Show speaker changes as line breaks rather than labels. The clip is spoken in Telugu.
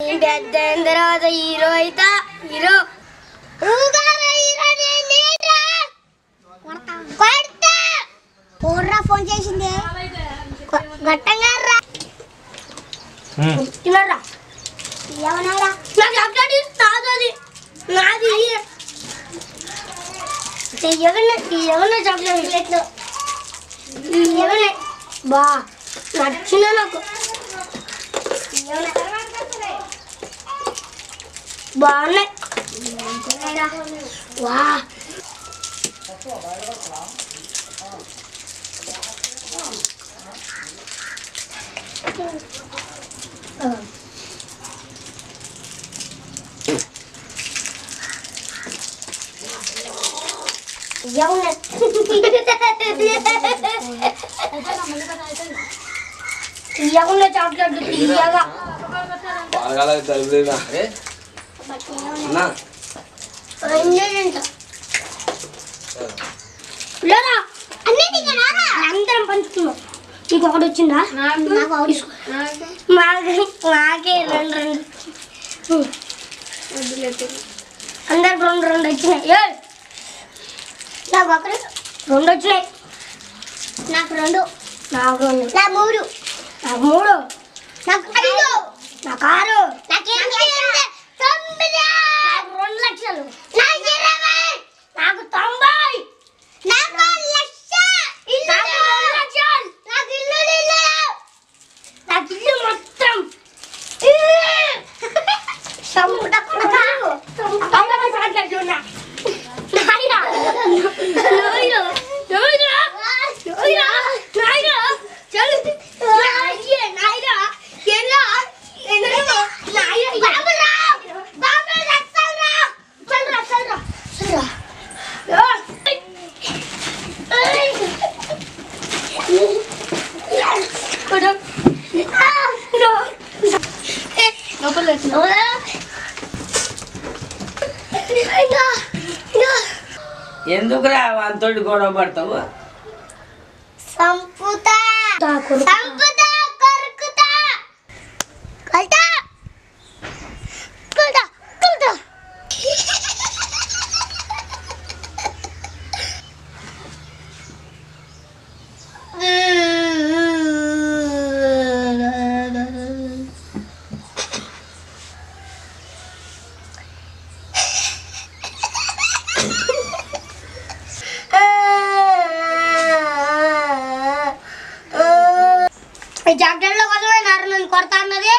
అయిన తర్వాత హీరో అయితా? హీరో. ఫోన్ చేసింది. గట్టంగా రా. తినరా ఏమన్నారా? చాక్లెట్ నాది నాది బా నచ్చిన నాకు? తీయగనే. బాగున్నాయి వా తీయకుండా
అన్నా
అందరం పంచుకున్నాం ఇంకొకటి వచ్చిందా? తీసుకో. మాకే మాకే రెండు రెండు. అందరికి రెండు రెండు వచ్చినాయి. ఏయ్! నాకు ఒకటి రెండు వచ్చినాయి. నాకు రెండు. నాకు రెండు. నాకు మూడు. నాకు మూడు. నాకు ఐదు. నాకు ఆరు. xong đắp
ఎందుకురా అంతటి గొడవ పడతావు?
సంపుతా. సంపుతా. ఈ జాగ్రత్తలో కోసమే నన్ను కొడతా అన్నది?